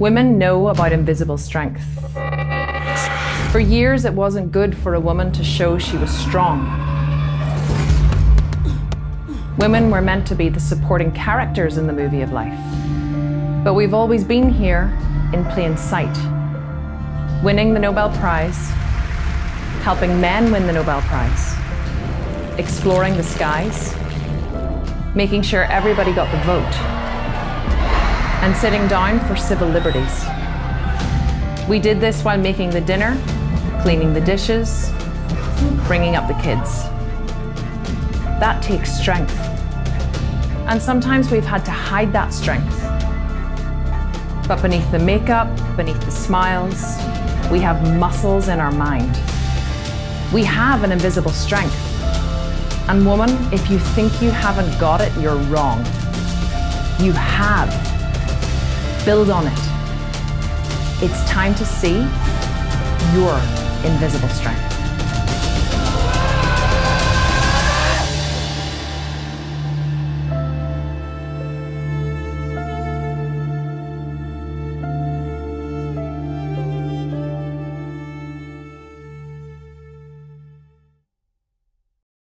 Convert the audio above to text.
Women know about invisible strength. For years, it wasn't good for a woman to show she was strong. Women were meant to be the supporting characters in the movie of life. But we've always been here in plain sight, winning the Nobel Prize, helping men win the Nobel Prize, exploring the skies, making sure everybody got the vote, and sitting down for civil liberties. We did this while making the dinner, cleaning the dishes, bringing up the kids. That takes strength. And sometimes we've had to hide that strength. But beneath the makeup, beneath the smiles, we have muscles in our mind. We have an invisible strength. And woman, if you think you haven't got it, you're wrong. You have. Build on it. It's time to see your invisible strength.